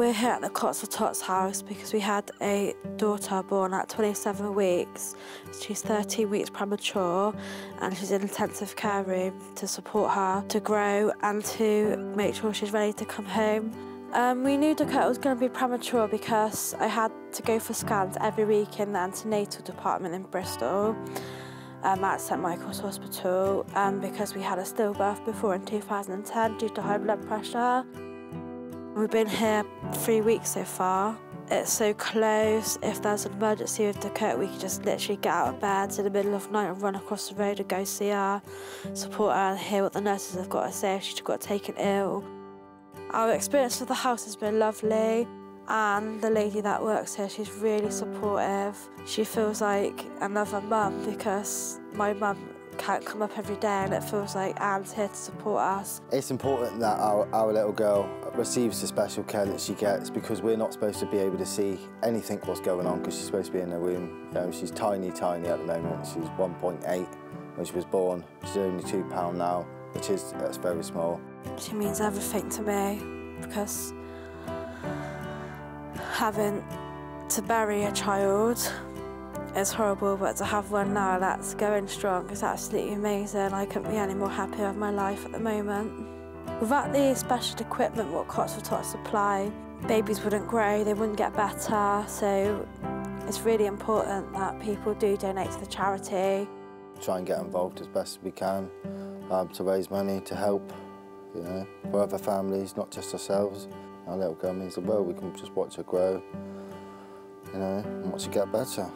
We're here at the Cots Tots house because we had a daughter born at 27 weeks. She's 13 weeks premature and she's in intensive care room to support her to grow and to make sure she's ready to come home. Um, we knew Dakota was going to be premature because I had to go for scans every week in the antenatal department in Bristol um, at St Michael's Hospital um, because we had a stillbirth before in 2010 due to high blood pressure. We've been here three weeks so far. It's so close. If there's an emergency with Dakota, we can just literally get out of bed in the middle of the night and run across the road and go see her, support her and hear what the nurses have got to say if she's got taken ill. Our experience with the house has been lovely and the lady that works here, she's really supportive. She feels like another mum because my mum can't come up every day and it feels like Anne's here to support us. It's important that our, our little girl receives the special care that she gets because we're not supposed to be able to see anything what's going on because she's supposed to be in her womb. You know, she's tiny, tiny at the moment. She's 1.8 when she was born. She's only two pound now, which is that's very small. She means everything to me because having to bury a child it's horrible, but to have one now that's going strong is absolutely amazing. I couldn't be any more happy with my life at the moment. Without the special equipment what Cots for Tots supply, babies wouldn't grow, they wouldn't get better, so it's really important that people do donate to the charity. Try and get involved as best as we can um, to raise money, to help, you know, for other families, not just ourselves. Our little girl means the world, we can just watch her grow, you know, and watch her get better.